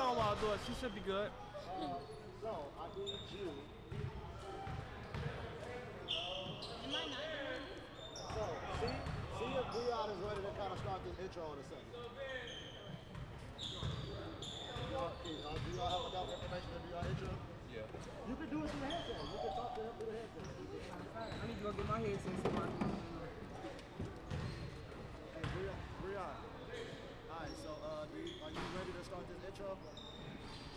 stonewall do it. She should be good. So I need you. Am I not? So see, see if Breon is ready to kind of start this intro in a second. Uh, do y'all have enough information to do your intro? Yeah. You can do it through the headset. You can talk to him through the headset. I need to go get my headset. Hey, Breon. Breon. All right. So, uh, you, are you ready to start this intro?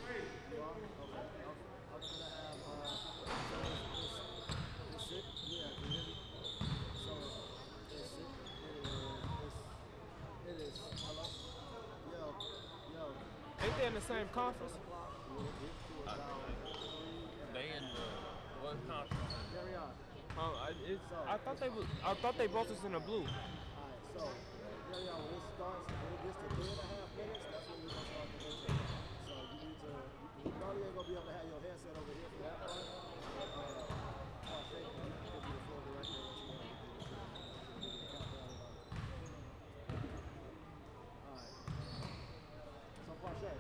You are. Okay. okay. I'm gonna have. Uh, so it's, it's, it's it. Yeah. Can you hear me? So it's it. It is. It's, it is. Hello. Yo. Yo. Ain't they in the same conference? We'll get to about three. They in the what conference? Carry on. Um, I, it's, I thought they was. I thought they both was in the blue. All right. So carry on. When it starts, when it gets to three and a half minutes, that's when we're gonna start the intro. So you need to. You, you probably ain't gonna be able to have your headset over here for that part. Uh, I think you could be the floor director. What you want to do. All right. So Parche.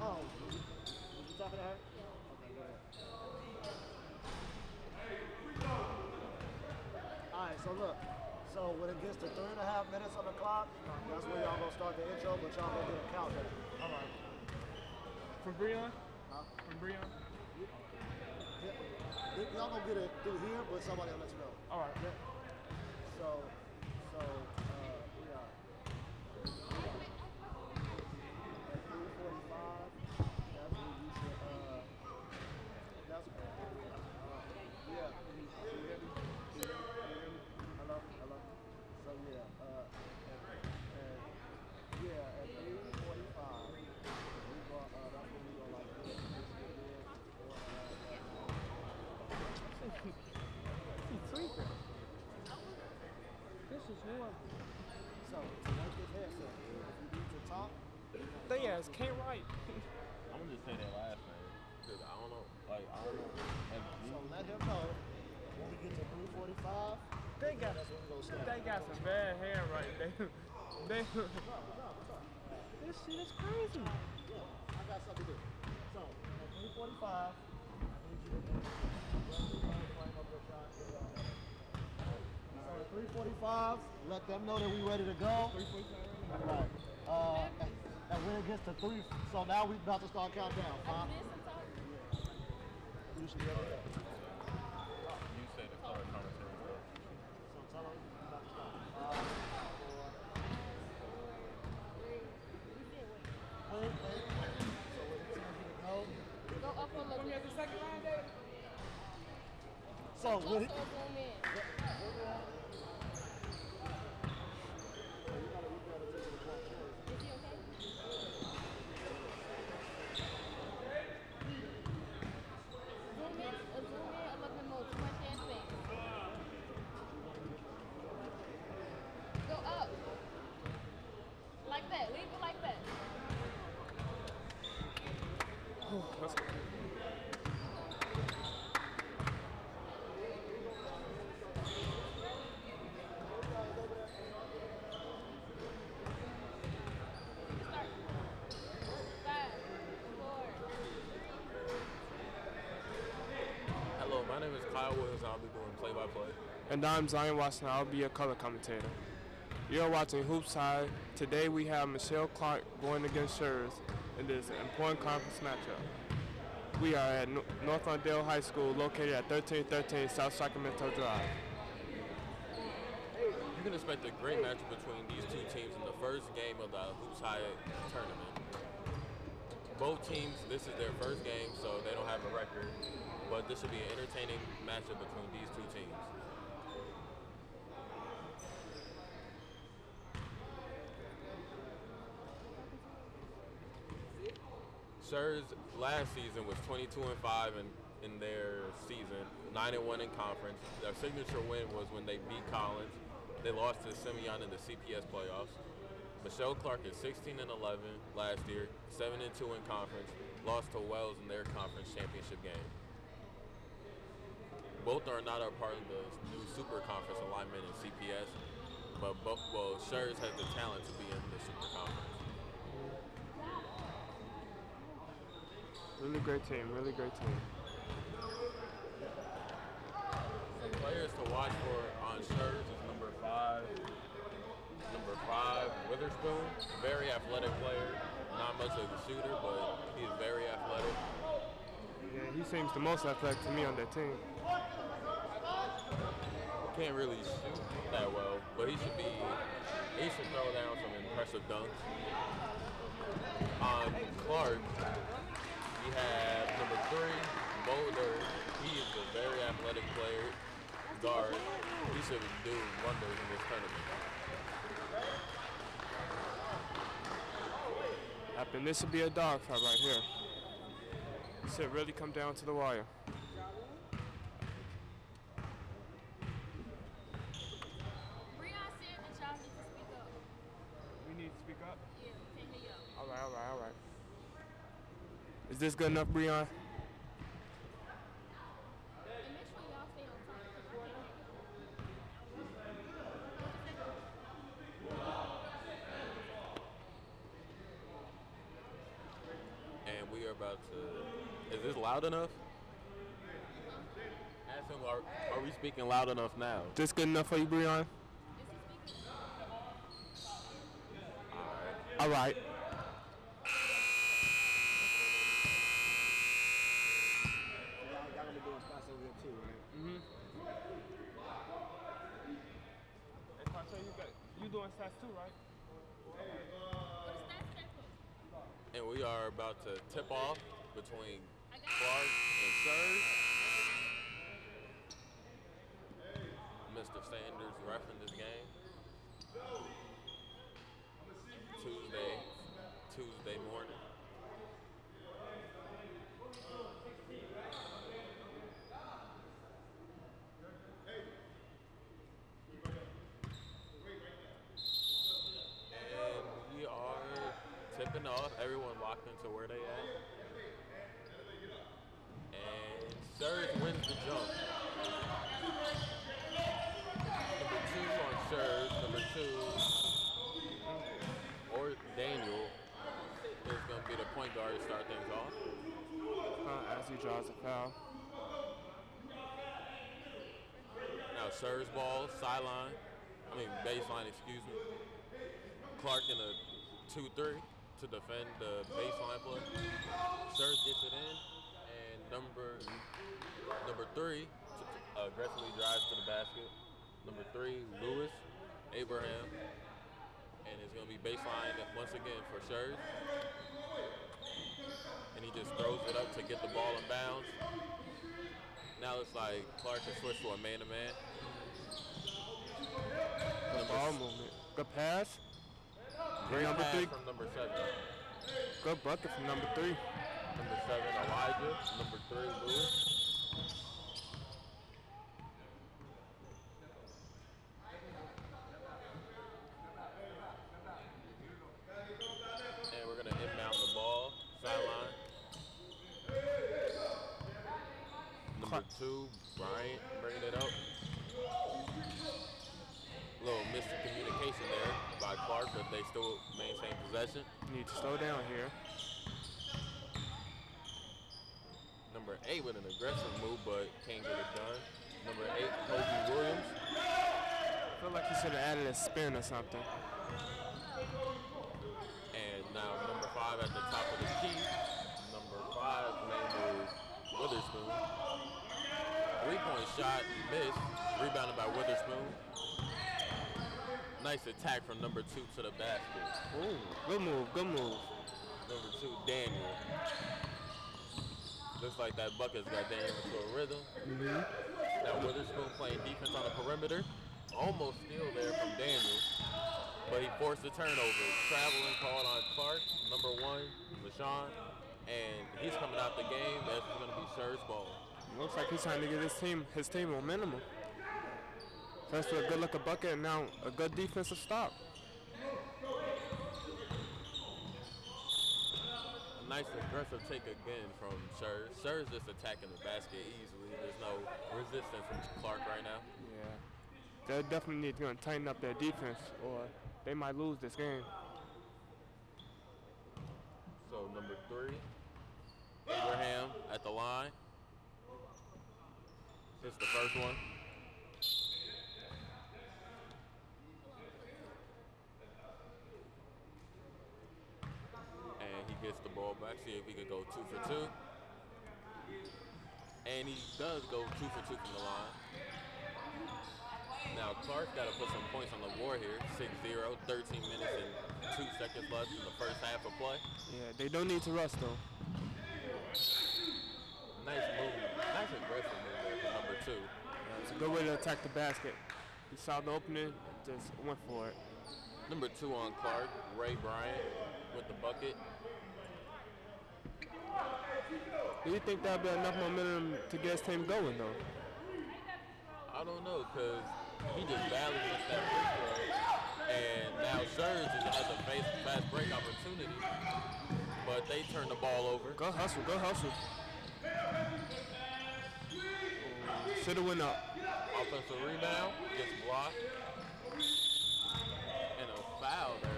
Oh, was you, was you talking to her? Okay, go ahead. All right, so look. To three and a half minutes on the clock, that's where y'all gonna start the intro, but y'all gonna get a countdown. All right. From Breon? Huh? From Breon? Yeah. Y'all gonna get it through here, but somebody will let you know. All right. Yeah. So, so, uh, we are at 345. That's when you should, uh, that's, uh, yeah. Can you, can you hear me? Can you hear me? Can you hear me? Hello? Hello? So, yeah, uh, and, and, yeah, at 345, we go, uh, that's when we go like this. this, this, this, four and a half, He tweaking. This is horrible. So, to make this headset, if you need to talk, They ass can't write. I'm gonna just say that last name because I don't know. Like I don't know. Like, so let him know when we get to 345, They got. They got some bad handwriting. They. They. This shit is crazy. I got something to do. So, at 345, I need you to. So 345, let them know that we ready to go. 345 Right. Uh, and, when it gets to three, so now we about to start countdown. Talking. You should be to go. you say the color commentary. bro. So tell them we about to start. Uh, wait, wait. So when it tells you to go, Go up a little bit. the second round, David? So when it, Closer, zoom in. Is he okay? Zoom in, uh, zoom in a little bit more. Too much hand space. Go up. Like that. Leave it like that. Let's go. Start. Five, four, Hello, my name is Kyle Williams. I'll be doing play-by-play. And I'm Zion Watson. I'll be your color commentator. You're watching Hoops High. Today we have Michele Clark going against Schurz in this important conference matchup. We are at No- North Lawndale High School, located at 1313 South Sacramento Drive. You can expect a great match between these two teams in the first game of the Hoops High tournament. Both teams, this is their first game, so they don't have a record. But this should be an entertaining matchup between these two teams. Schurz last season was 22 and 5 in, in their season, 9 and 1 in conference. Their signature win was when they beat Collins They lost to Simeon in the CPS playoffs. Michele Clark is 16 and 11 last year, 7 and 2 in conference. Lost to Wells in their conference championship game. Both are not a part of the new super conference alignment in CPS, but both, well, Schurz has the talent to be in the super conference. Really great team. Really great team. Players to watch for on Schurz is number five. Number five, Witherspoon, very athletic player. Not much of a shooter, but he's very athletic. Yeah, he seems the most athletic to me on that team. Can't really shoot that well, but he should be. He should throw down some impressive dunks. On Clark, have number three, Boulder. He is a very athletic player, guard. He should do wonders in this tournament. I Happen. This should be a dogfight right here. This should really come down to the wire. Breon said that y'all need to speak up. We need to speak up. Yeah, we can't hear y'all. All right, all right, all right. Is this good enough, Breon? And make sure y'all stay on topic because I can't hear you. And we are about to. Is this loud enough? Ask him, are, are we speaking loud enough now? This good enough for you, Breon? Speaking? Alright. All right. Y'all, y'all gonna be doing spots over here too, right? Mm-hmm. Hey, Cartel, you got you doing stats too, right? What is that step And we are about to tip off between Clark and Schurz. Mr. Sanders refing this game. Tuesday, Tuesday morning. And we are tipping off. Everyone locked into where they at. And Schurz wins the jump. Number two on Schurz. Number two, or Daniel, is going to be the point guard to start things off. Uh, as he draws a foul. Now Schurz ball, sideline. I mean baseline, excuse me. Clark in a 2-3 to defend the baseline play. Schurz gets it in, and number number three aggressively drives to the basket. Number three, Lewis Abraham, and it's gonna be baseline once again for Schurz. And he just throws it up to get the ball in bounds. Now it's like Clark can switch to a man-to-man. Good ball movement. Good pass. Great number pass three. from number seven. Good bucket from number three. Number seven, Elijah. Number three, Lewis. And we're gonna inbound the ball, sideline. Number Clark. two, Bryant bringing it up. Little missed communication there by Clark, but they still maintain possession. Need to slow down here. Number eight with an aggressive move, but can't get it done. Number eight, Kobe Williams. I feel like he should have added a spin or something. And now number five at the top of the key. Number five name is Witherspoon. Three-point shot missed, rebounded by Witherspoon. Nice attack from number two to the basket. Ooh, good move, good move. Number two, Daniel. Looks like that bucket's got Daniel into a rhythm. Mm-hmm. Now Witherspoon playing defense on the perimeter. Almost steal there from Daniel. But he forced the turnover. Traveling called on Clark, number one, LaShawn. And he's coming out the game. That's going to be Schurz Ball. Looks like he's trying to get his team his team momentum. First a good looking bucket and now a good defensive stop. Nice aggressive take again from Schurz. Schurz just attacking the basket easily. There's no resistance from Clark right now. Yeah. They definitely need to tighten up their defense or they might lose this game. So number three, Abraham at the line. This is the first one. And he gets the ball back. See if he could go two for two. And he does go two for two from the line. Now Clark's got to put some points on the board here. 6-0, 13 minutes and two seconds left in the first half of play. Yeah, they don't need to rush though. Nice move. Nice aggressive move there for number two. Uh, it's a good way to attack the basket. He saw the opening, just went for it. Number two on Clark, Ray Bryant with the bucket. Do you think that'll be enough momentum to get his team going though? I don't know, because he just badly missed that free throw. And now is- has a fast, fast break opportunity. But they turn the ball over. Go hustle, go hustle. Should have went up. Offensive rebound, gets blocked. And a foul there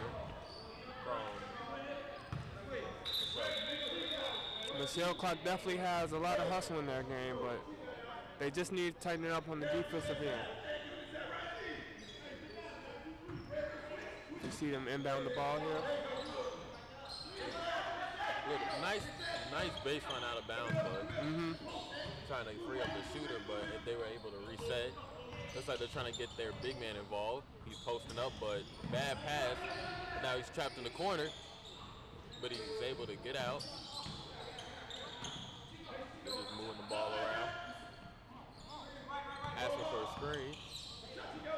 from? Michele Clark definitely has a lot of hustle in their game, but they just need to tighten it up on the defensive end. You see them inbound the ball here? Look, nice, nice baseline out of bounds, but mm-hmm. trying to free up the shooter, but if they were able to reset. Looks like they're trying to get their big man involved. He's posting up, but bad pass. Now he's trapped in the corner, but he's able to get out. They're just moving the ball around. Asking for a screen.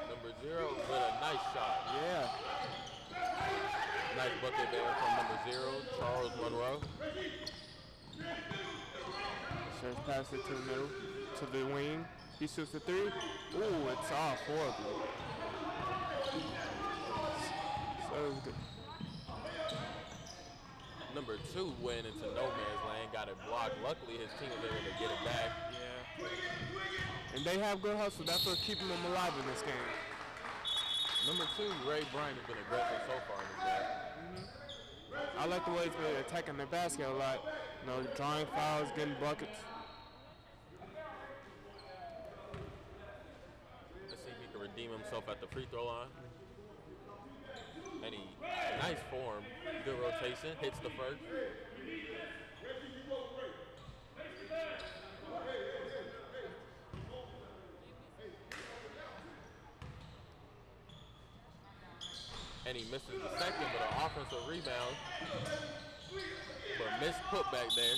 Number zero with a nice shot. Yeah. Nice bucket there from number zero, Charles Monroe. Should pass it to the middle, to the wing. He shoots the three. Ooh, it's off horribly. So good. Number two went into no man's land, got it blocked. Luckily, his team was able to get it back. Yeah. And they have good hustle. That's what's keeping them alive in this game. Number two, Ray Bryant has been aggressive so far in this game. I like the way he's been attacking the basket a lot. You know, drawing fouls, getting buckets. Let's see if he can redeem himself at the free throw line. And he, nice form, good rotation, hits the first. And he misses the second, but an offensive rebound. But missed put back there.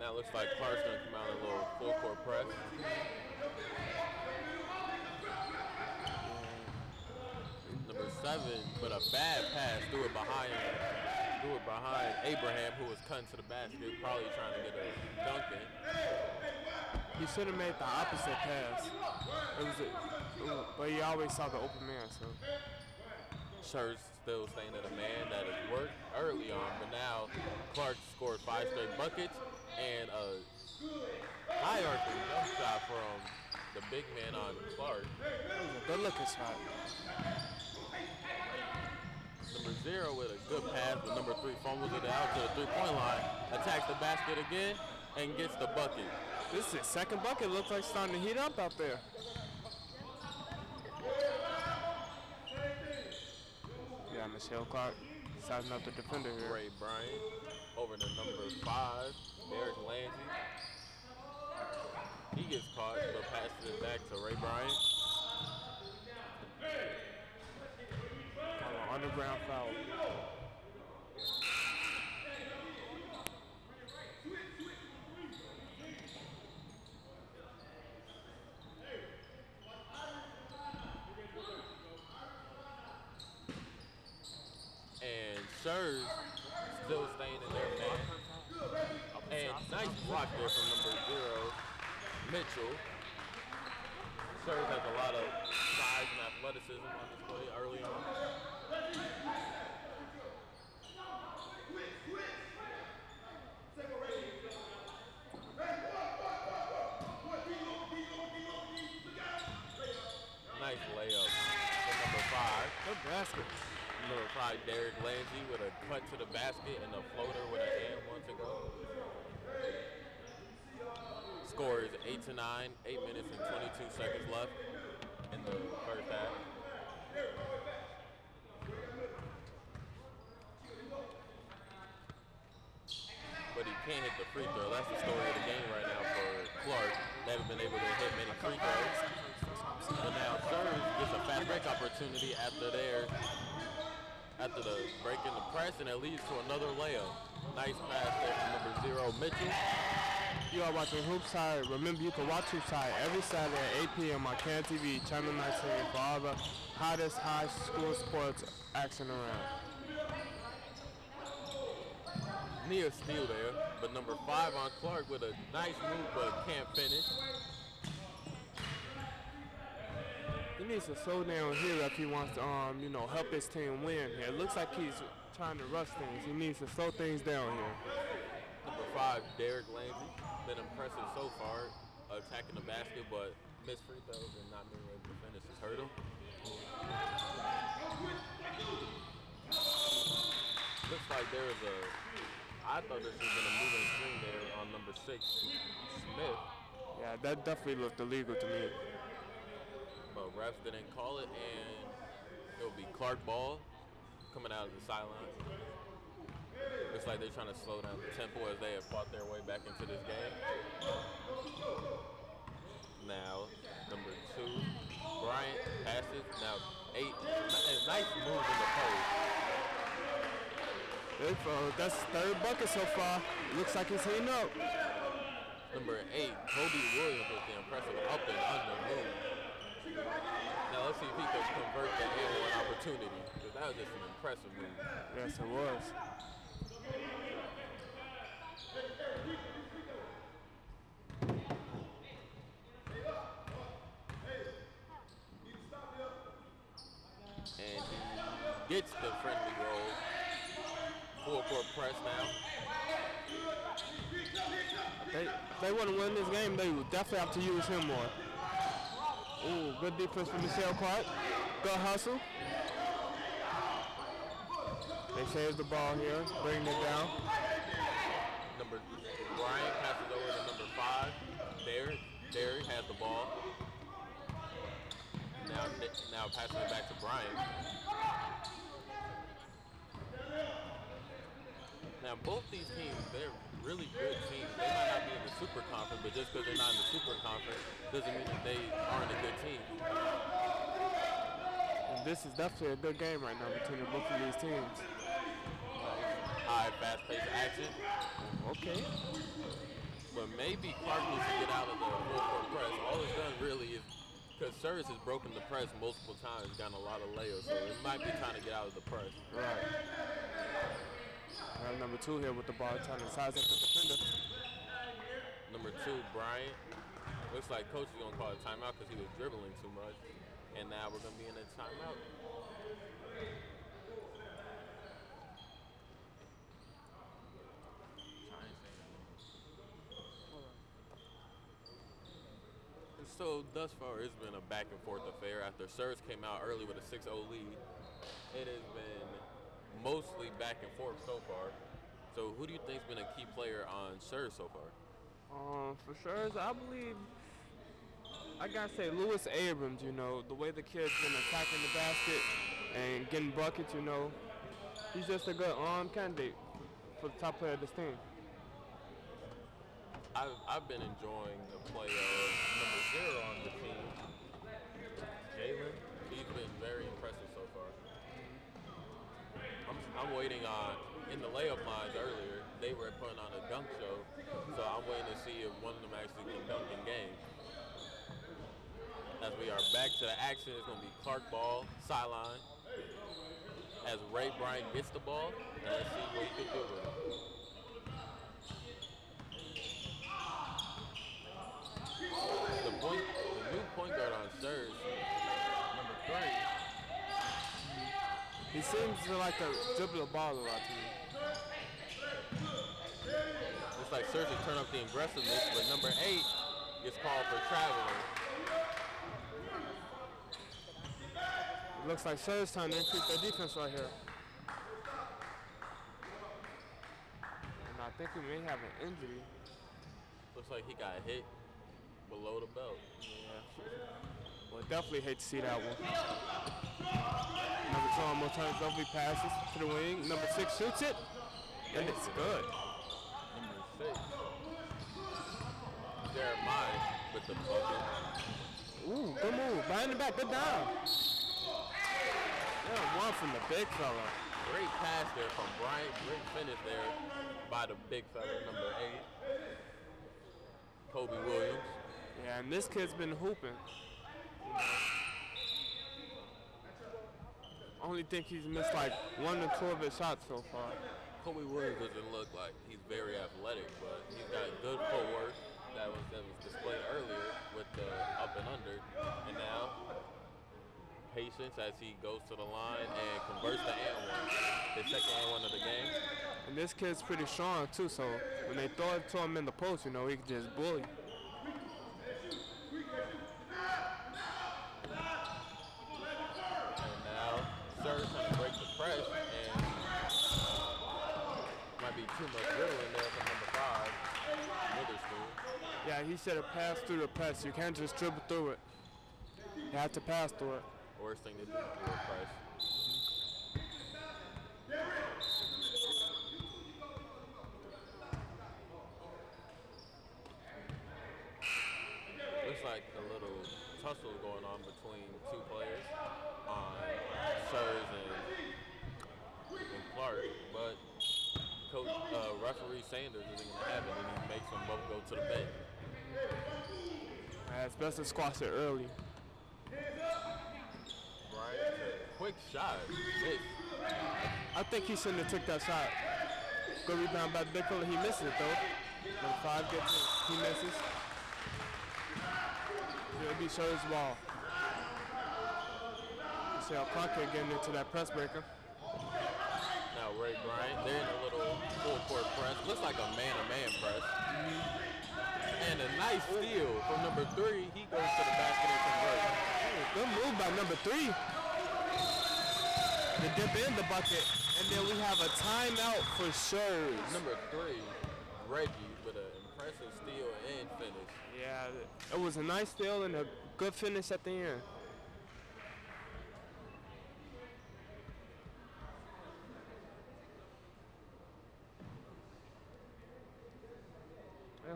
Now looks like Clark's gonna come out in a little full court press. Number seven, but a bad pass, threw it behind threw it behind Abraham who was cutting to the basket, probably trying to get a dunk in. He should have made the opposite pass. It was, a, but he always saw the open man. So Schurz still saying that a man that has worked early on, but now Clark scored five straight buckets and a high arcing jump shot from the big man on Clark. it was a good looking shot. Number zero with a good pass, but number three fumbles it out to the three-point line, attacks the basket again, and gets the bucket. This is second bucket. Looks like it's starting to heat up out there. Yeah, Michele Clark sizing up the defender here. Ray Bryant over to number five, Derek Lange. He gets caught, but passes it back to Ray Bryant. An underground foul. Schurz still staying in there, man. And Nice block there from number zero, Mitchell. Schurz has a lot of size and athleticism on display early on. Nice layup for number five. Good basket. Number five, Derek Lanzy with a cut to the basket and a floater with an and one to go. Score is eight to nine, eight minutes and 22 seconds left in the first half. But he can't hit the free throw. That's the story of the game right now for Clark. They haven't been able to hit many free throws. But now Schurz gets a fast break opportunity after their after the break in the press, and it leads to another layup. Nice pass there from number zero, Mitchell. You are watching Hoops High. Remember, you can watch Hoops High every Saturday at 8 p.m. on CAN TV, Channel 19 for all the hottest high school sports action around. Near steal there, but number five on Clark with a nice move, but can't finish. He needs to slow down here if he wants to, um, you know, help his team win. It looks like he's trying to rush things. He needs to slow things down here. Number five, Derek Lanzy, been impressive so far, attacking the basket, but missed free throws and not being able to finish his hurdle. Looks like there is a, I thought this was a moving screen there on number six, Smith, Yeah, that definitely looked illegal to me. Refs didn't call it, and it'll be Clark Ball coming out of the sideline. Looks like they're trying to slow down the tempo as they have fought their way back into this game. Now, number two, Bryant passes. Now, eight. Nice move in the post. That's third bucket so far. Looks like it's heating up. Number eight, Kobe Williams with the impressive up and under move. Now, let's see if he can convert the and one opportunity. Because that was just an impressive move. Yes, it was. And he gets the friendly roll. Full court press now. They, if they want to win this game, they would definitely have to use him more. Ooh, good defense from Michele Clark. Good hustle. They saved the ball here, bringing it down. Number Bryant passes over to number five. Derek. Derek has the ball. Now, now passing it back to Brian. Now both these teams, they're really good teams. They might not be in the super conference, but just because they're not in the super conference doesn't mean that they aren't a good team. And this is definitely a good game right now between both of these teams. High, fast-paced action. Okay. But maybe Clark needs to get out of the full court press. All it's done really is because Service has broken the press multiple times, gotten a lot of layups, so it might be time to get out of the press. Right. Number two here with the ball trying to size up the defender. Number two, Bryant. Looks like coach is gonna call a timeout because he was dribbling too much, and now we're gonna be in a timeout. So thus far, it's been a back and forth affair. After Schurz came out early with a 6-0 lead, it has been mostly back and forth so far. So who do you think's been a key player on Schurz so far? Um, for sure, I believe I gotta say Lewis Abrams. You know the way the kid's been attacking the basket and getting buckets. You know, he's just a good um candidate for the top player of this team. I've, I've been enjoying the play of number zero on the team, I'm waiting on in the layup lines earlier. They were putting on a dunk show, so I'm waiting to see if one of them actually can dunk in game. As we are back to the action, it's going to be Clark ball sideline. As Ray Bryant gets the ball, and let's see what he can do with it. The, point, the new point guard on serves He seems to like to dribble the ball a lot to me. It's like Schurz turned up the aggressiveness, but number eight gets called for traveling. It looks like Schurz's trying to increase their defense right here. And I think we may have an injury. Looks like he got hit below the belt. Yeah. Well, definitely hate to see that one. Number two turns over, he passes to the wing. Number six shoots it, and it's good. Number six. Jeremiah with the bucket. Ooh, good move. Behind the back, good down. Yeah, one from the big fella. Great pass there from Bryant. Great finish there by the big fella, number eight. Kobe Williams. Yeah, and this kid's been hooping. I only think he's missed like one or two of his shots so far. Kobe Williams doesn't look like he's very athletic, but he's got good footwork that was that was displayed earlier with the up and under, and now patience as he goes to the line and converts the and one, his second and one of the game. And this kid's pretty strong too, so when they throw it to him in the post, you know, he can just bully. And now Schurz trying to break the press and might be too much dribbling there from number five, Witherspoon. Yeah, he should have passed through the press. You can't just dribble through it. You have to pass through it. Worst thing to do for a press. Looks like a little tussle going on between two players on Schurz and, and Clark, but coach uh, referee Sanders isn't gonna have it, and he makes them both go to the bench. It's best to squash it early. Right? Quick shot. Miss. I think he shouldn't have took that shot. Good rebound by Big Fella. He misses it though. Number five gets it. He misses. It'll be ball. You see how Crockett getting into that press breaker. Ray Bryant, they're in a little full court press. Looks like a man-to-man press. And a nice steal from number three. He goes to the basket and converts. Good move by number three. The dip in the bucket. And then we have a timeout for Schurz. Number three, Reggie, with an impressive steal and finish. Yeah, it was a nice steal and a good finish at the end.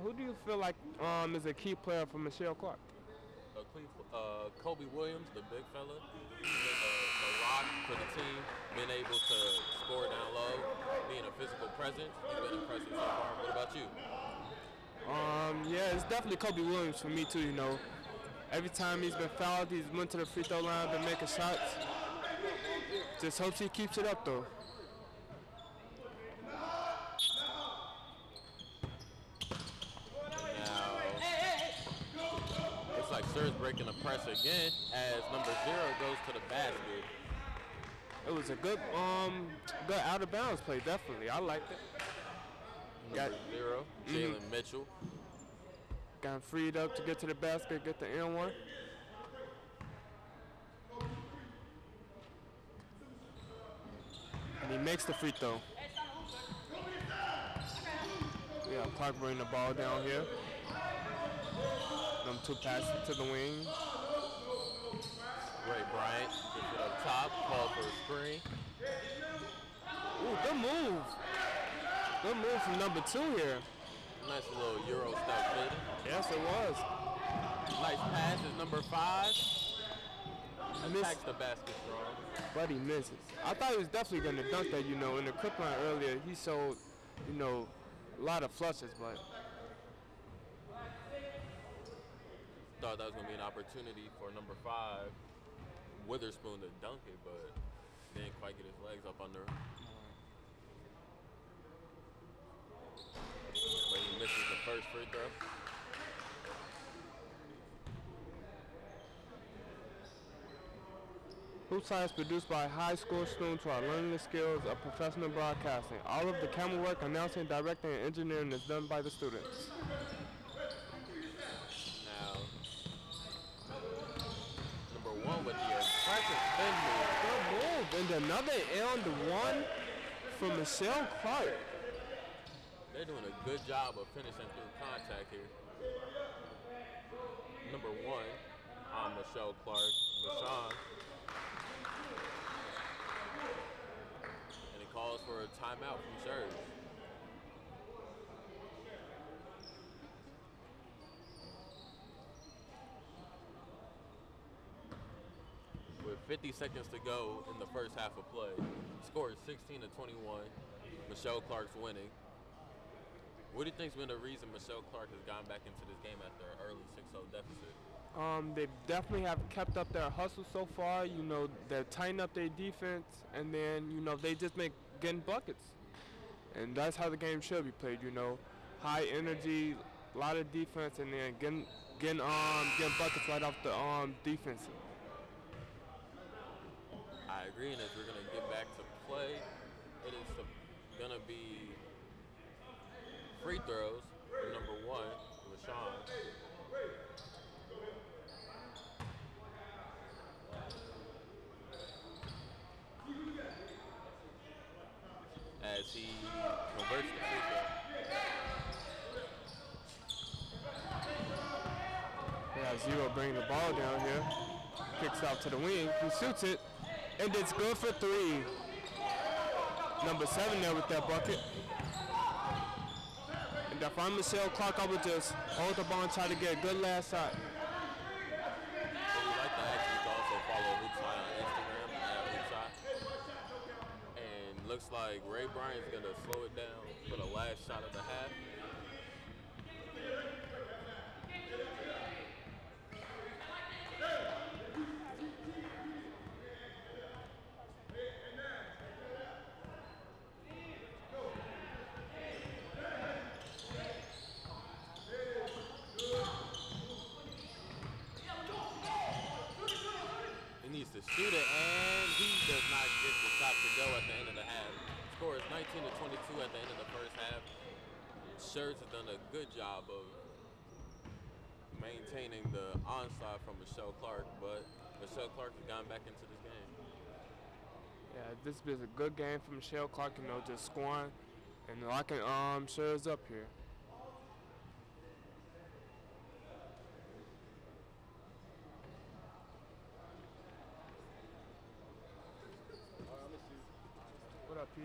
Who do you feel like um, is a key player for Michele Clark? Uh, uh, Kobe Williams, the big fella, he's been a, a rock for the team, been able to score down low, being a physical presence. He's been impressive so far. What about you? Um, yeah, it's definitely Kobe Williams for me too. You know, every time he's been fouled, he's went to the free throw line, been making shots. Just hopes he keeps it up though. Now, looks breaking the press again as number zero goes to the basket. It was a good, um, good out of bounds play. Definitely, I liked it. Number Got- 0 Jalen Mitchell. Got freed up to get to the basket, get the N one. And he makes the free throw. Yeah, Clark bringing the ball down here. Them two passes to the wing. Ray Bryant gets it up top, called for a screen. Ooh, good move. Good move from number two here. Nice little Euro style fitting. Yes, it was. Nice pass is number five. Attacks the basket strong. but he misses. I thought he was definitely going to dunk that, you know. In the clip line earlier, he showed, you know, a lot of flushes, but Thought that was gonna be an opportunity for number five, Witherspoon to dunk it, but didn't quite get his legs up under. him. But he misses the first free throw. Hoops High is produced by high school students who are learning the skills of professional broadcasting. All of the camera work, announcing, directing, and engineering is done by the students. Now, number one with the impressive spin move. Good move. And another and one from Michele Clark. They're doing a good job of finishing through contact here. Number one on Michele Clark, Rashawn. And it calls for a timeout from Schurz. With 50 seconds to go in the first half of play, score is 16 to 21. Michele Clark's winning. What do you think's been the reason Michele Clark has gone back into this game after an early 6-0 deficit? Um, they definitely have kept up their hustle so far. You know, they're tightening up their defense, and then you know they just make getting buckets, and that's how the game should be played. You know, high energy, a lot of defense, and then getting getting um getting buckets right off the um defense. I agree, and as we're gonna get back to play, it is gonna be free throws. Number one, Rashawn. As he converts the free throw. Yeah, zero bringing the ball down here. Kicks out to the wing. He shoots it, and it's good for three. Number seven there with that bucket. And if I'm Michele Clark, I would just hold the ball and try to get a good last shot. And looks like Ray Bryant's gonna slow it down for the last shot of the half. He needs to shoot it, and he does not get the shot to go at the end of the half. Score is 19 to 22 at the end of the first half. Schurz has done a good job of maintaining the onslaught from Michele Clark, but Michele Clark has gone back into this game. Yeah, this is a good game for Michele Clark, you know, just scoring and locking um Schurz up here. What up, Pete?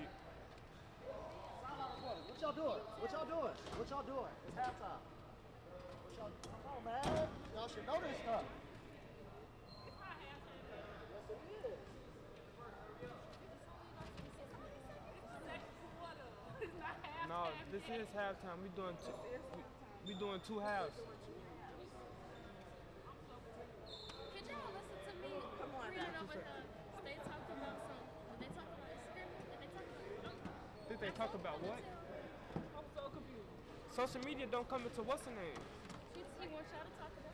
What y'all doing? What y'all doing? What y'all doing? It's halftime. What y'all, come on, man. Y'all should know this stuff. Yes, it is. No, this is halftime. We doing two, we, we doing two halves. Could y'all listen to me reading over the they talk about some they talk about Instagram and they talk about Did they talk about what? I'm so confused. Social media don't come into what's the name? He, he wants y'all to talk about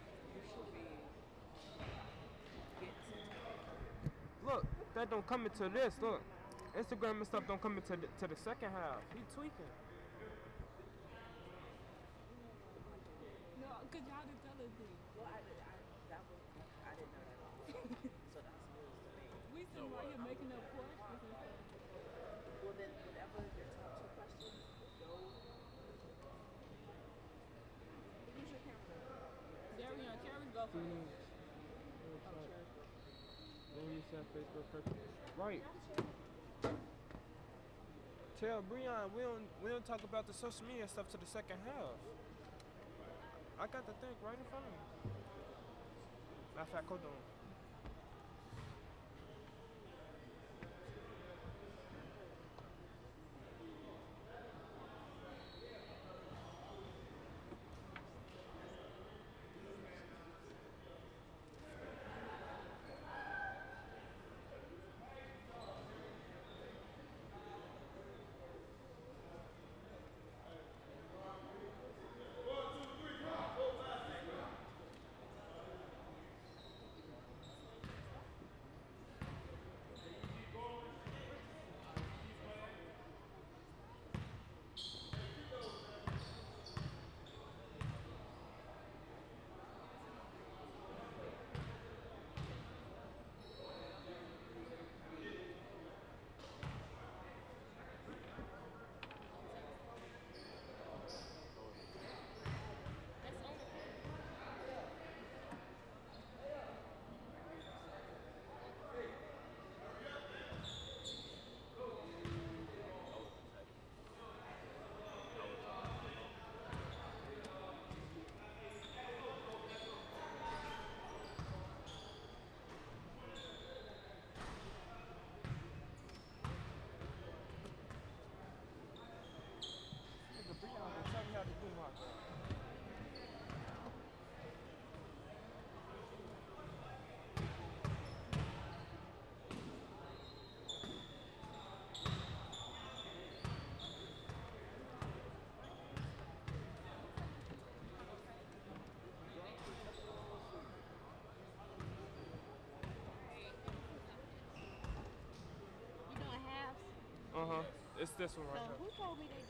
Look, that don't come into this. Look, Instagram and stuff don't come into the, to the second half. He tweaking. No, cause y'all didn't tell us this. Well, I, did- I, that was, I didn't know that. so that's news to me. We sitting right here making up questions. Well, then, whatever your top two questions, go. Use your camera. Darian, Carrie go for it. Mm. Right. Tell Breon we don't we don't talk about the social media stuff to the second half. I got the thing right in front of me. Matter of fact, hold on. Uh huh. It's this one right so here. Who told me they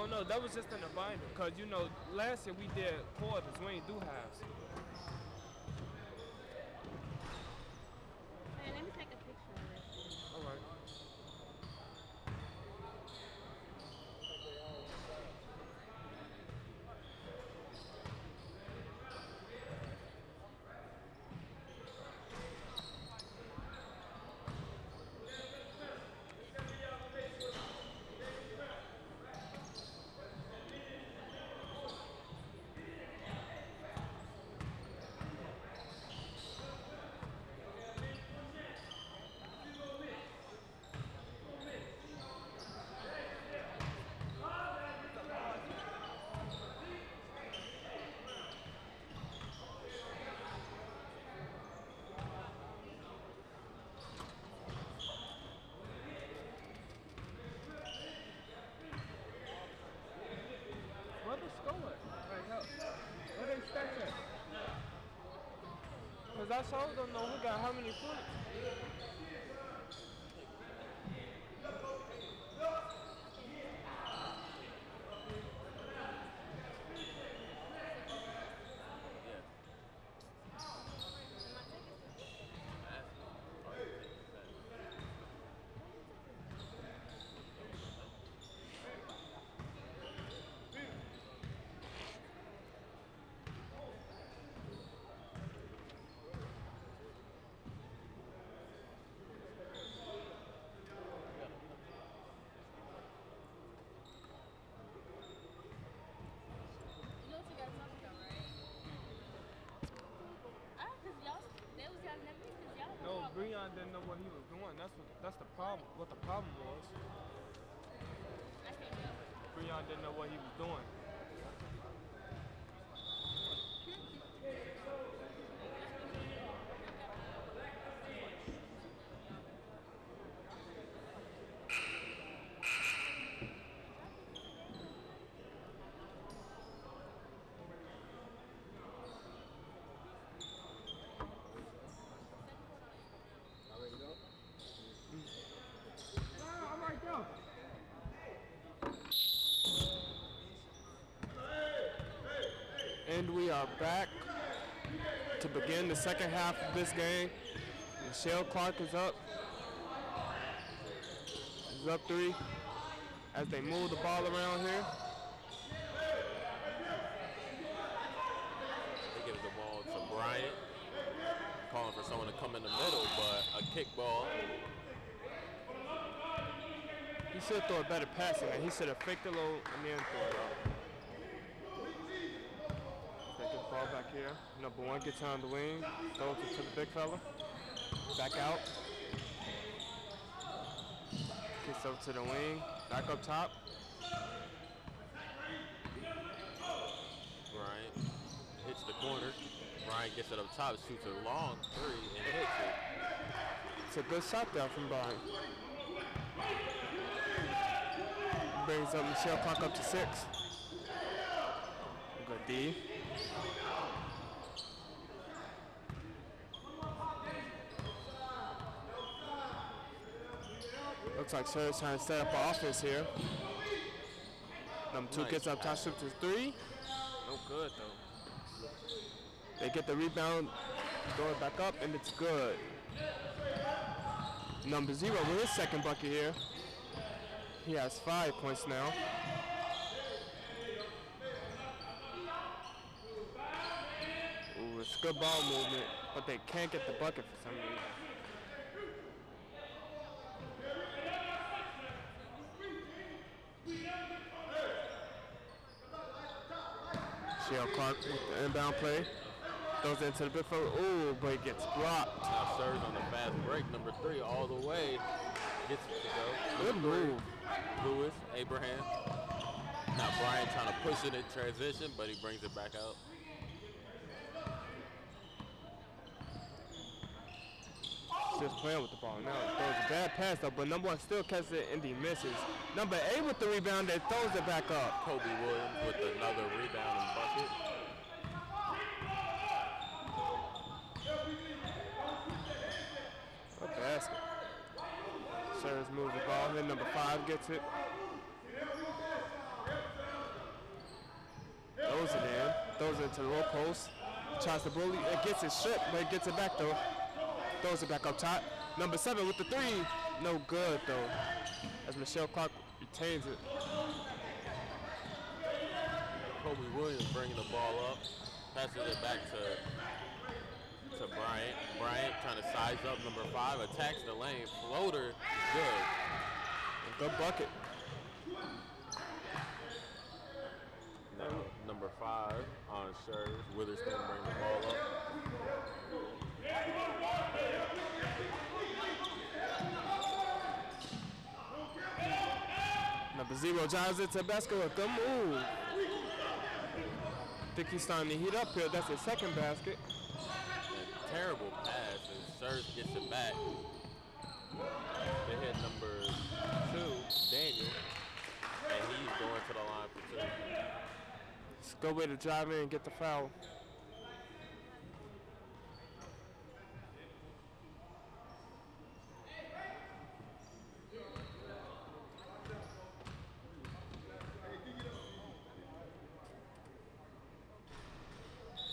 don't know. That was just in the binder. Cause you know, last year we did quarters. We ain't do halves. Man, let me take a picture of this. All right. Where the score at? Right here. Where they stats at? Cause I don't know who got how many points. You know what you guys talking about, right? Ah, cause y'all, they was y'all never, cause y'all know No, about- didn't know what he was doing. That's what that's the problem. What the problem was. I can't do it. Breon didn't know what he was doing. And we are back to begin the second half of this game. Michele Clark is up. Is up three as they move the ball around here. They give the ball to Bryant, calling for someone to come in the middle, but a kick ball. He should throw a better pass there. He should have faked a little and then throw it up. They get Number one gets on the wing, throws it to the big fella. Back out. Gets up to the wing, back up top. Bryant hits the corner. Bryant gets it up top, shoots a long three, and it hits it. It's a good shot there from Bryant. Brings up Michele Clark up to six. Good D. Looks like trying to set up an offense here. Number two Nice gets up top, shoots to three. No good though. They get the rebound, throw it back up, and it's good. Number zero with his second bucket here. He has five points now. Ooh, it's good ball movement, but they can't get the bucket for some reason. Clark with the inbound play. Throws it into the fella. Ooh, but it gets blocked. Now Schurz on the fast break, number three, all the way. Gets it to go. Good move. Lewis, Abraham. Now Bryant trying to push it in transition, but he brings it back out. Just playing with the ball now. Throws a bad pass though, but number one still catches it and he misses. Number eight with the rebound and throws it back up. Kobe Williams with another rebound and bucket. A basket. Schurz moves the ball. Then number five gets it. Throws it in. Throws it into the low post. Tries to bully. It gets it stripped, but it gets it back though. Throws it back up top. Number seven with the three. No good though. As Michele Clark retains it. Kobe Williams bringing the ball up, passes it back to to Bryant. Bryant trying to size up number five, attacks the lane, floater, good. Good bucket. Now, number five on Schurz. Witherspoon bring the ball up. Number zero it to basketball. Good move. Think he's starting to heat up here. That's his second basket. Terrible pass, and Schurz gets it back. They hit number two, Daniel, and he's going to the line for two. It's a good way to drive in and get the foul.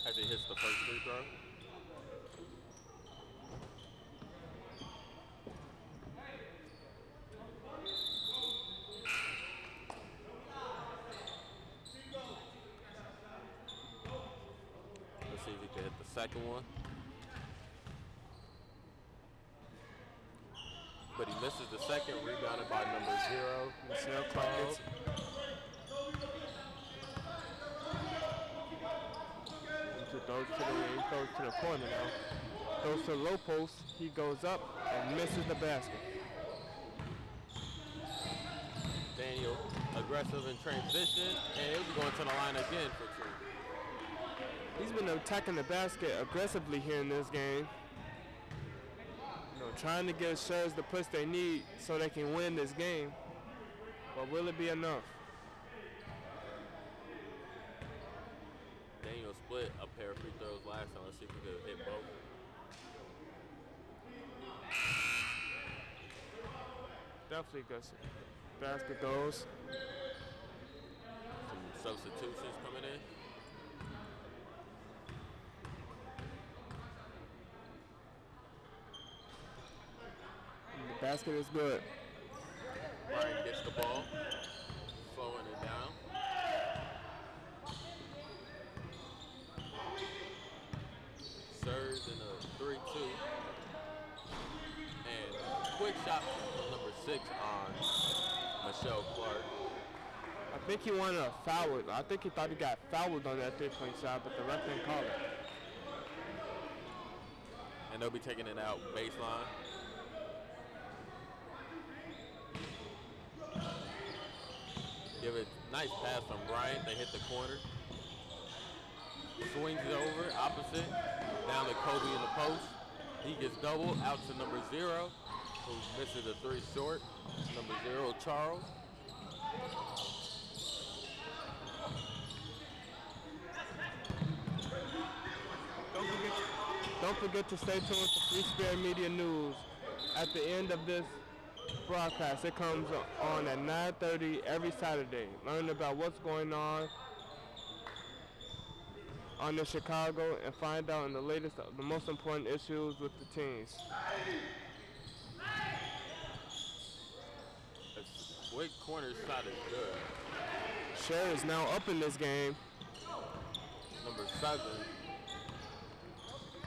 As he hits the first free throw. Let's see if he can hit the second one. But he misses the second, rebounded by number zero. Michele gets it. Throws to the he throws to the corner now. Throws to the low post. He goes up and misses the basket. Daniel aggressive in transition, and he'll be going to the line again for two. He's been attacking the basket aggressively here in this game. You know, trying to give Schurz the push they need so they can win this game. But will it be enough? Daniel split a pair of free throws last time. Let's see if we could hit both. Definitely it. Basket goes. Some substitutions coming in. And the basket is good. Gets the ball, slowing it down. Schurz in a 3-2. And quick shot from number six on Michele Clark. I think he wanted a foul. I think he thought he got fouled on that three-point shot, but the ref didn't call it. And they'll be taking it out baseline. Give it nice pass from Bryant. They hit the corner. Swings it over, opposite, down to Kobe in the post. He gets double out to number zero, who misses a three short. Number zero, Charles. Don't forget, don't forget to stay tuned to Free Spirit Media News. At the end of this broadcast, it comes on at 9:30 every Saturday. Learn about what's going on on the Chicago and find out the latest, the most important issues with the teams. Quick corner shot is good. Sher is now up in this game. Number seven,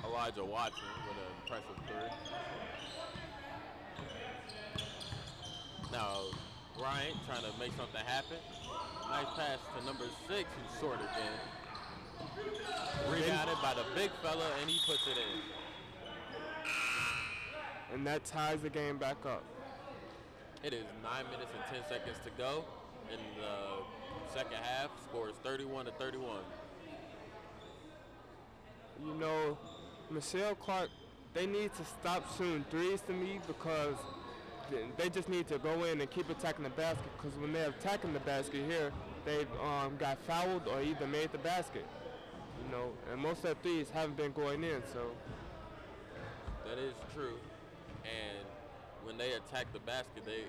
Elijah Watson with an impressive three. Now, Bryant trying to make something happen. Nice pass to number six, who's short again. Rebounded by the big fella, and he puts it in. and that ties the game back up. It is nine minutes and ten seconds to go in the second half. Score is 31 to 31. You know, Michele Clark, they need to stop shooting threes to me because they just need to go in and keep attacking the basket. Because when they're attacking the basket here, they've um, got fouled or either made the basket. You know, and most of their threes haven't been going in. So That is true. And when they attack the basket, they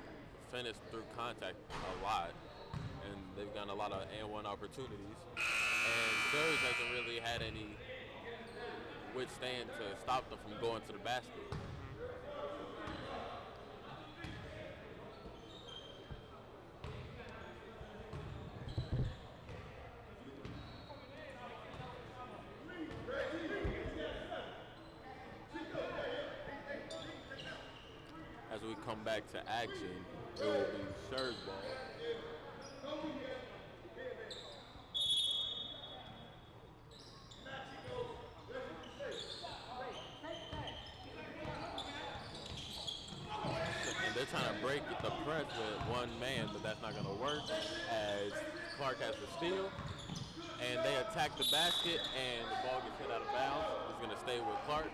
finish through contact a lot. And they've gotten a lot of and one opportunities. And Schurz hasn't really had any withstand to stop them from going to the basket. As we come back to action, it will be Schurz ball. and they're trying to break the press with one man, but that's not going to work as Clark has the steal. And they attack the basket, and the ball gets hit out of bounds. It's going to stay with Clark.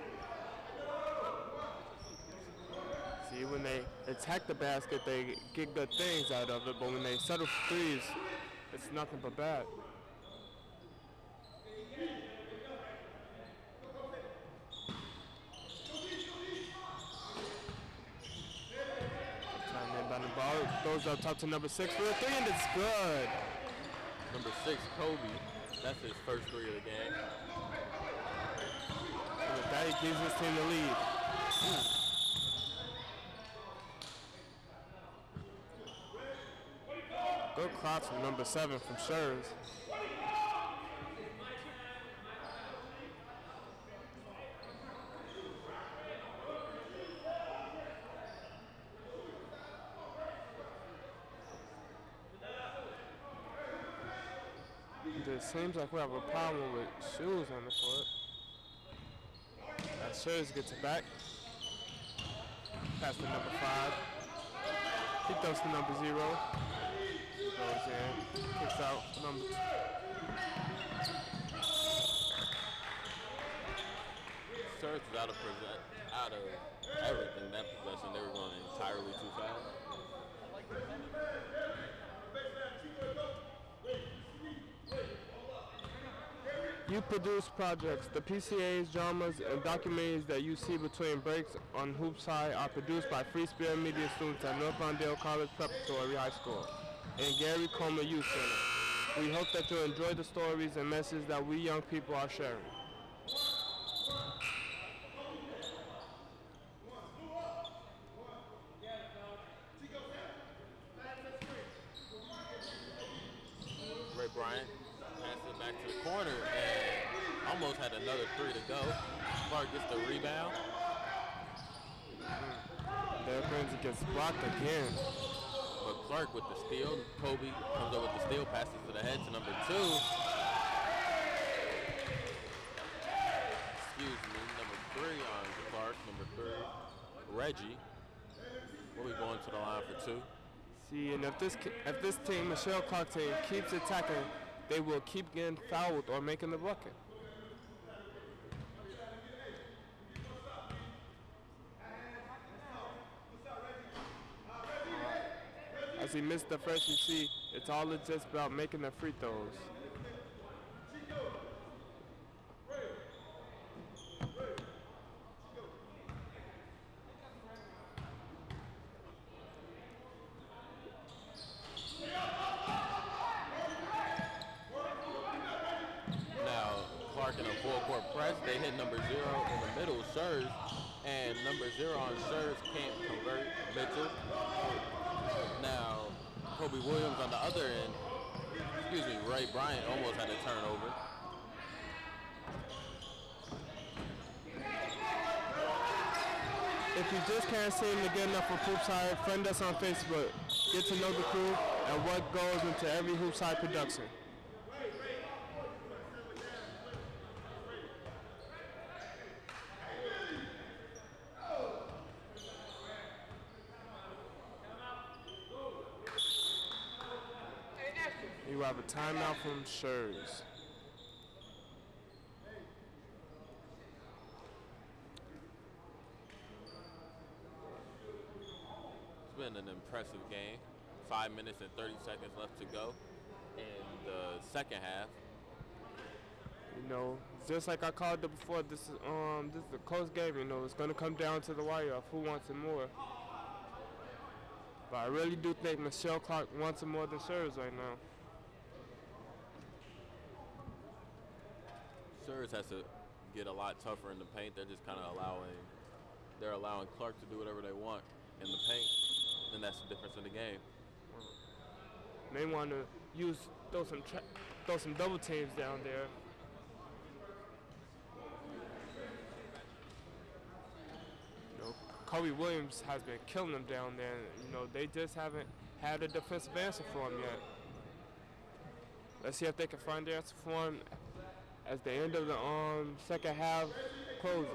see, when they attack the basket, they get good things out of it. But when they settle for threes, it's nothing but bad. Trying to inbound the ball. Throws up top to number six for the three, and it's good. Number six, Kobe. That's his first three of the game. And that, gives his team the lead. Hmm. Good cross from number seven from Schurz. It seems like we have a problem with shoes on the foot. As Schurz gets it back. Pass to number five. He throws to number zero. Goes in. Kicks out. Number. Is out of out of everything that possession. They were going entirely too fast. You produce projects. The PCA's dramas and documentaries that you see between breaks on Hoops High are produced by Free Spirit Media students at North Lawndale College Preparatory High School and Gary Comer Youth Center. We hope that you'll enjoy the stories and messages that we young people are sharing. Ray Bryant passed it back to the corner and almost had another three to go. Clark gets the rebound. Derek Ramsey gets blocked again. But Clark with the steal. Kobe comes up with the steal, passes to the head to number two. Excuse me, number three on Clark, number three. Reggie. We'll be going to the line for two. See, and if this if this team, Michele Clark team, keeps attacking, they will keep getting fouled or making the bucket. As he missed the first, you see, it's all just about making the free throws. you just can't seem to get enough of Hoops High, friend us on Facebook. Get to know the crew and what goes into every Hoops High production. You have a timeout from Schurz. Impressive game. Five minutes and 30 seconds left to go in the second half. You know, just like I called it before, this is um this is a close game. You know, it's gonna come down to the wire of who wants it more. But I really do think Michele Clark wants it more than Schurz right now. Schurz has to get a lot tougher in the paint. They're just kind of allowing, they're allowing Clark to do whatever they want in the paint, and that's the difference in the game. They want to use throw some throw some double teams down there. You know, Kobe Williams has been killing them down there. You know, they just haven't had a defensive answer for him yet. Let's see if they can find the answer for him as the end of the um, second half closes.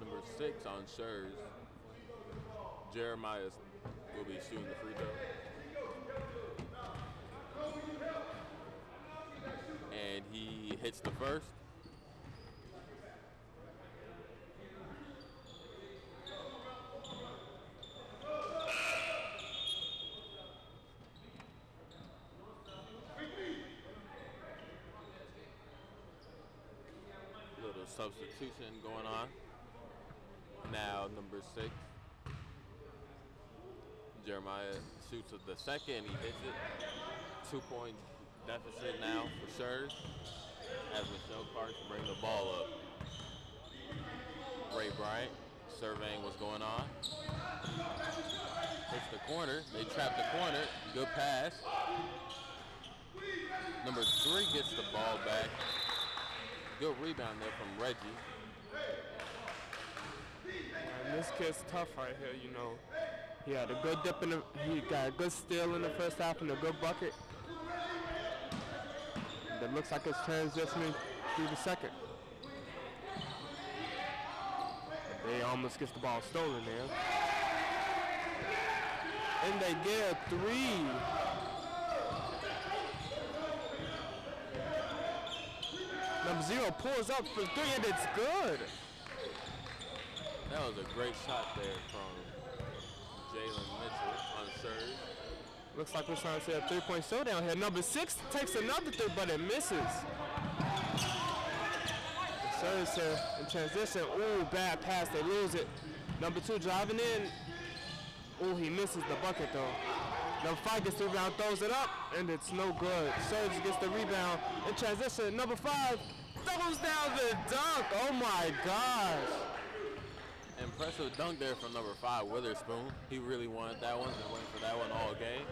Number six on Schurz. Jeremiah will be shooting the free throw. And he hits the first. Little substitution going on. Now number six. Jeremiah shoots at the second, he hits it. Two point deficit now for Schurz as Michele Clark bring the ball up. Ray Bryant surveying what's going on. Hits the corner. They trap the corner. Good pass. Number three gets the ball back. Good rebound there from Reggie. And this kid's tough right here, you know. He had a good dip in the, he got a good steal in the first half and a good bucket. That looks like it's transitioning through the second. They almost gets the ball stolen there. And they get a three. Number zero pulls up for three and it's good. That was a great shot there from Jalen Mitchell on Schurz. Looks like we're trying to a three-point showdown here. Number six takes another three, but it misses. Schurz here in transition. Ooh, bad pass. They lose it. Number two driving in. Ooh, he misses the bucket though. Number five gets the rebound, throws it up, and it's no good. Schurz gets the rebound in transition. Number five throws down the dunk. Oh my gosh. Impressive dunk there from number five, Witherspoon. He really wanted that one. Been waiting for that one all game.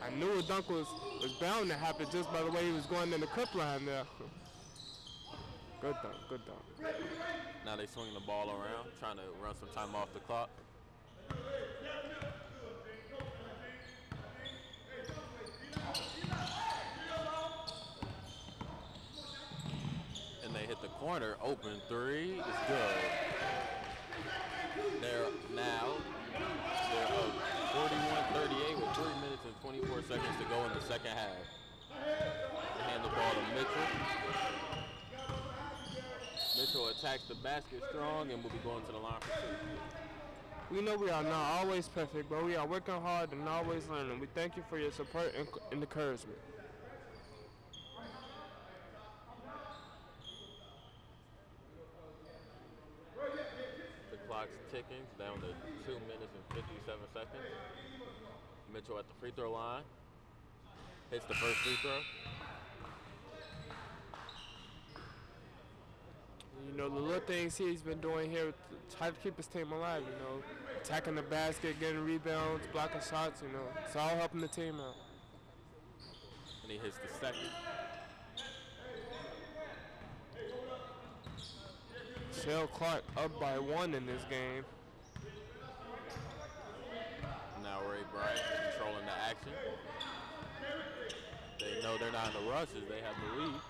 I knew a dunk was, was bound to happen just by the way he was going in the clip line there. Good dunk, good dunk. Now they swing the ball around, trying to run some time off the clock. They hit the corner, open three, it's good. They're now, they're up 41-38 with three minutes and 24 seconds to go in the second half. They hand the ball to Mitchell. Mitchell attacks the basket strong and will be going to the line for two. We know we are not always perfect, but we are working hard and always learning. We thank you for your support and encouragement. The clock's ticking down to two minutes and 57 seconds. Mitchell at the free throw line. Hits the first free throw. You know, the little things he's been doing here try to keep his team alive, you know. Attacking the basket, getting rebounds, blocking shots, you know. It's all helping the team out. And he hits the second. Shell Clark up by one in this game. Now Ray Bryant controlling the action. They know they're not in the rushes. They have the lead.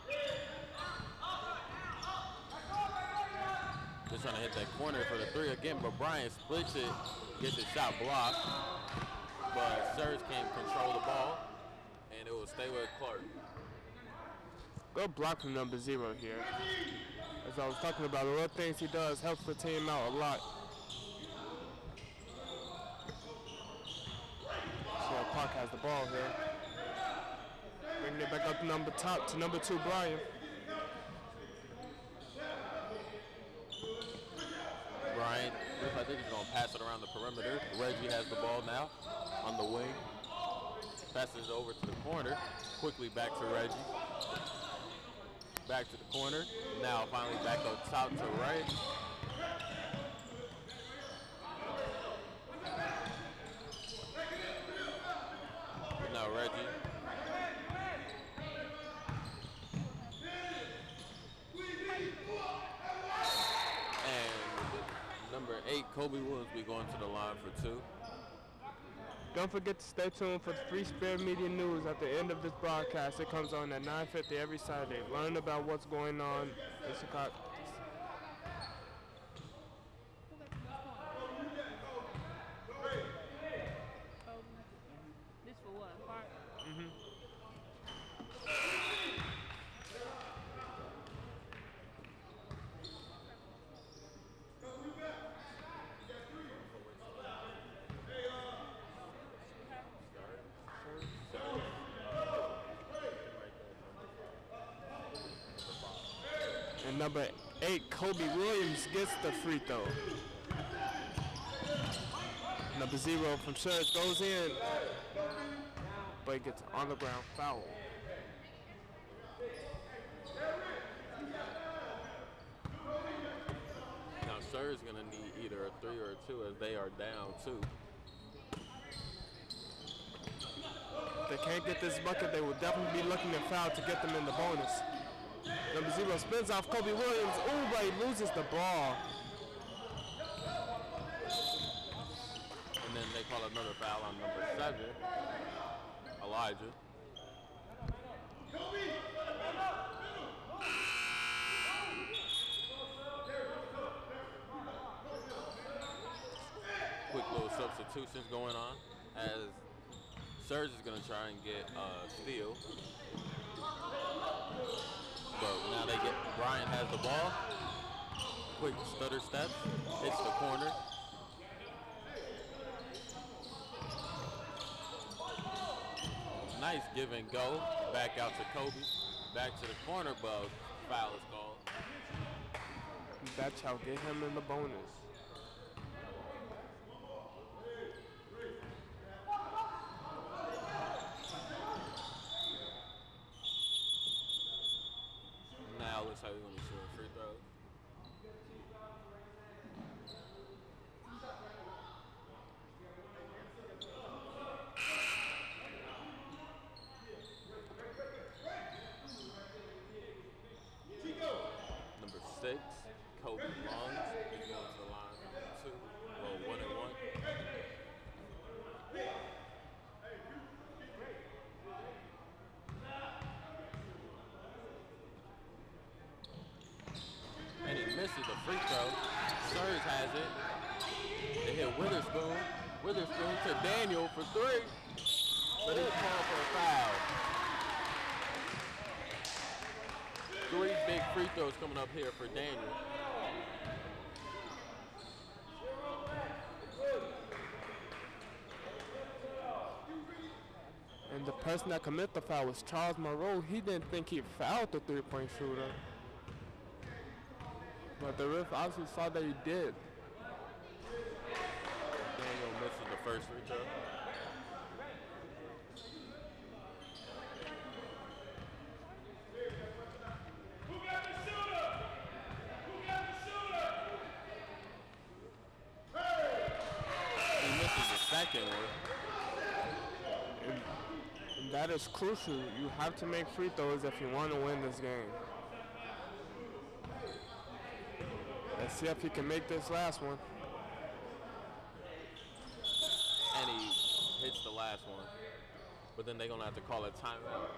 This trying to hit that corner for the three again, but Bryant splits it, gets his shot blocked. But Schurz can't control the ball, and it will stay with Clark. Good block from number zero here. As I was talking about, the little things he does helps the team out a lot. So Park has the ball here. Bringing it back up to number top to number two, Brian. Bryant looks like they're gonna pass it around the perimeter. Reggie has the ball now on the wing. Passes over to the corner. Quickly back to Reggie. Back to the corner. Now finally back up top to right. Now Reggie. And number eight, Kobe Williams, be going to the line for two. Don't forget to stay tuned for the Free Spirit Media News at the end of this broadcast. It comes on at 9.50 every Saturday. Learn about what's going on in Chicago. This for what? Park? And number eight, Kobe Williams gets the free throw. Number zero from Schurz goes in, but gets on the ground foul. Now Schurz is gonna need either a three or a two as they are down two. If they can't get this bucket, they will definitely be looking to foul to get them in the bonus. Number zero spins off Kobe Williams. Ooh, but he loses the ball. And then they call another foul on number seven, Elijah. Quick little substitutions going on as Schurz is gonna try and get uh, steal. But now they get Brian has the ball. Quick stutter steps, hits the corner. Nice give and go. Back out to Kobe. Back to the corner, but foul is called. That shall get him in the bonus. Now looks like we're gonna shoot a free throw. Number six, Going to the line two. Well, one and one. and he misses the free throw. Schurz has it. They hit Witherspoon. Witherspoon to Daniel for three. But he's called for a foul. Three big free throws coming up here for Daniel. And the person that committed the foul was Charles Monroe. He didn't think he fouled the three-point shooter. But the ref obviously saw that he did. Daniel misses the first throw. He misses the second one. And that is crucial. You have to make free throws if you want to win this game. Let's see if he can make this last one. and he hits the last one. But then they're gonna have to call a timeout.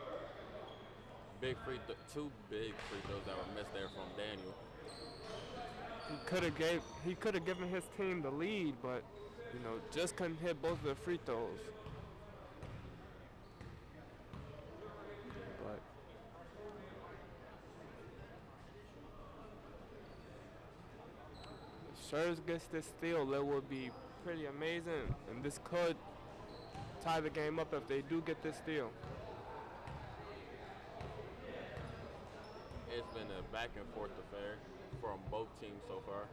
Big free, th- two big free throws that were missed there from Daniel. he could have gave he could have given his team the lead, but you know just couldn't hit both of the free throws. But if Schurz gets this steal, it would be pretty amazing, and this could tie the game up if they do get this steal. It's been a back and forth affair from both teams so far.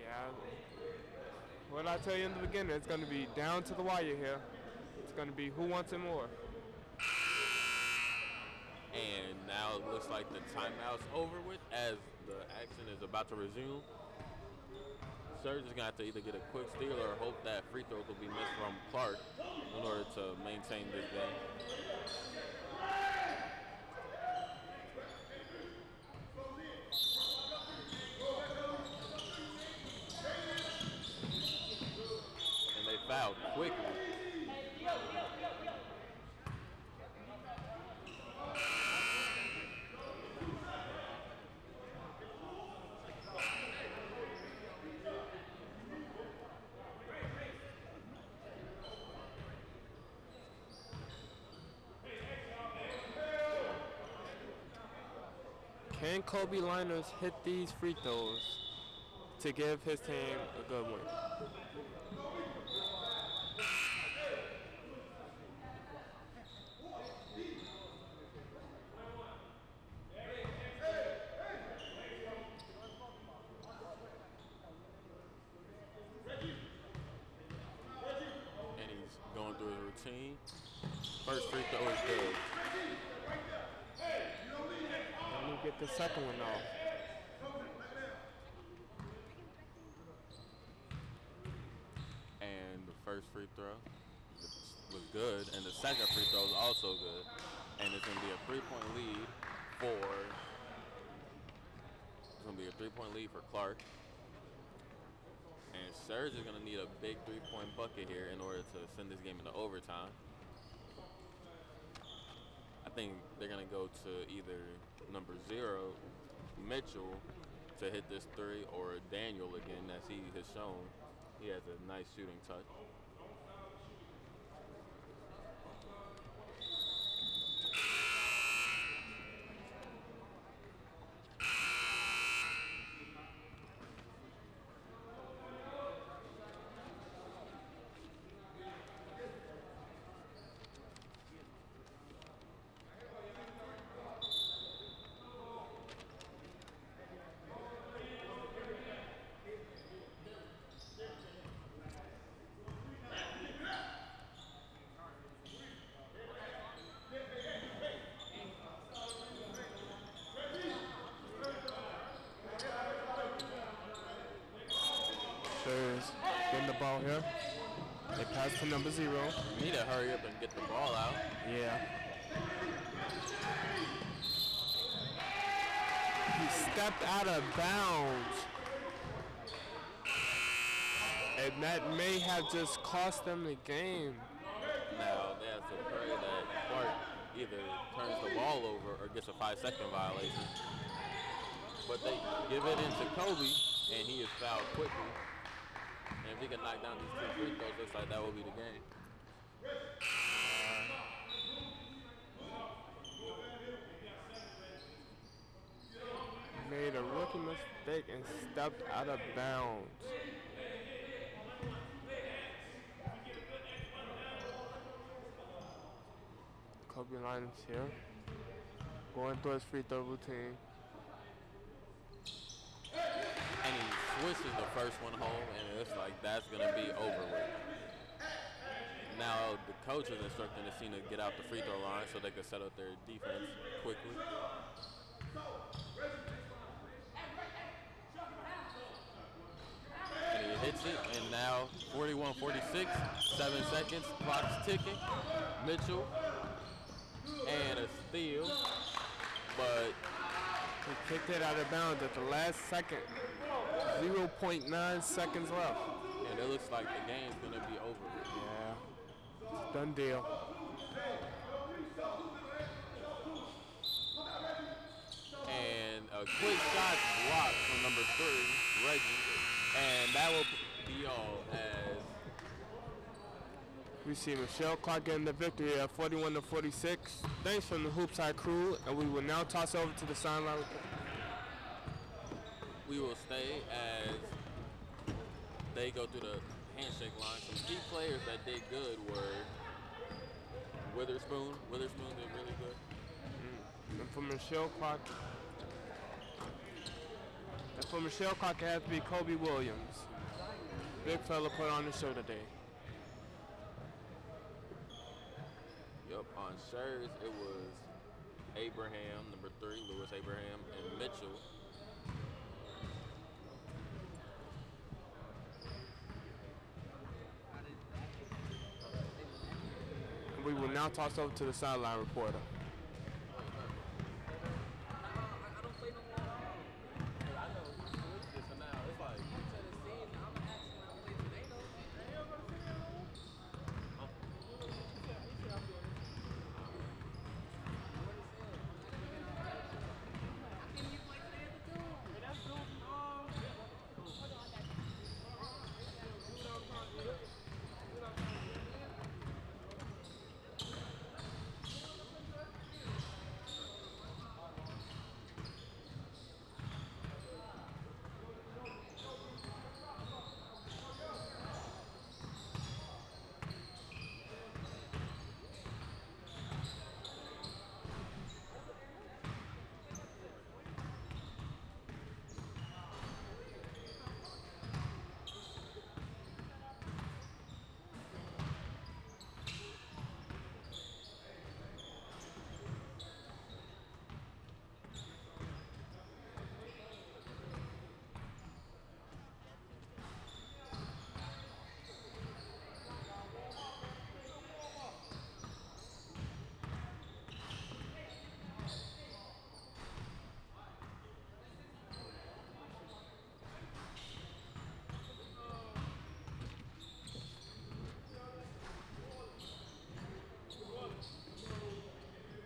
Yeah. What I tell you in the beginning, it's going to be down to the wire here. It's going to be who wants it more. And now it looks like the timeout's over with as the action is about to resume. Schurz is going to have to either get a quick steal or hope that free throws will be missed from Clark in order to maintain this game. And they fouled quickly. Kobe Liners hit these free throws to give his team a good win? and he's going through his routine. First free throw is good. Let me get the second one off. And the first free throw was good, and the second free throw is also good. And it's gonna be a three-point lead for. It's gonna be a three-point lead for Clark. And Schurz is gonna need a big three-point bucket here in order to send this game into overtime. I think they're gonna go to either number zero, Mitchell, to hit this three, or Daniel again, as he has shown. He has a nice shooting touch. Getting the here. They pass to number zero. We need to hurry up and get the ball out. Yeah. He stepped out of bounds. And that may have just cost them the game. Now they have to pray that Clark either turns the ball over or gets a five-second violation. But they give it into Kobe, and he is fouled quickly. If he can knock down these two free throws, looks like that will be the game. Made a rookie mistake and stepped out of bounds. Kobe Linus here. Going through his free throw routine. He the first one home, and it's like that's gonna be over with. Now the coach is instructing the team to get out the free throw line so they can set up their defense quickly. And he hits it, and now 41-46, seven seconds, clock's ticking. Mitchell, and a steal, but He kicked it out of bounds at the last second. 0.9 seconds left. and it looks like the game's gonna be over. Yeah. Done deal. And a a quick shot block from number three, Reggie, and that will be all as We see Michele Clark getting the victory at 41 to 46. Thanks from the Hoops High crew, and we will now toss over to the sideline. We will stay as they go through the handshake line. Some key players that did good were Witherspoon. Witherspoon did really good. Mm. And for Michele Clark, and for Michele Clark, it has to be Kobe Williams. Big fella put on the show today. Yep, on Schurz it was Abraham, number three, Lewis Abraham, and Mitchell. And we will now toss over to the sideline reporter.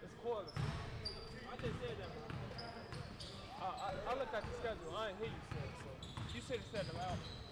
It's quarters. I just said that. I, I, I looked at the schedule. I didn't hear you say it. So you said it said it loud.